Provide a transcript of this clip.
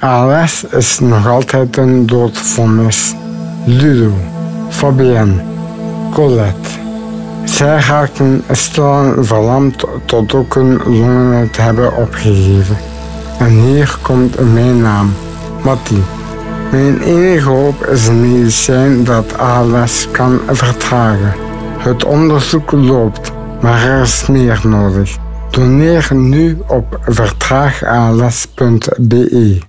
ALS is nog altijd een doodvonnis. Ludo, Fabienne, Colette. Zij raakten stilaan verlamd tot ook hun longen het hebben opgegeven. En hier komt mijn naam, Matti. Mijn enige hoop is een medicijn dat ALS kan vertragen. Het onderzoek loopt, maar er is meer nodig. Doneer nu op vertraagals.be.